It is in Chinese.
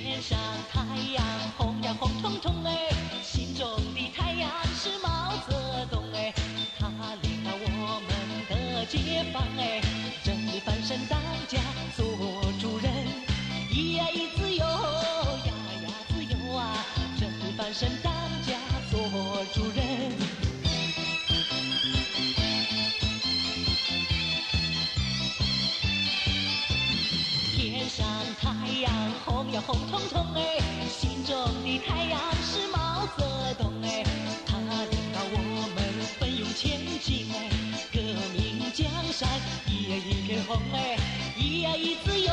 天上太阳红呀红彤彤哎心中红呀红彤彤哎，心中的太阳是毛泽东哎，他领导我们奋勇前进哎，革命江山一呀一片红哎，一呀一自由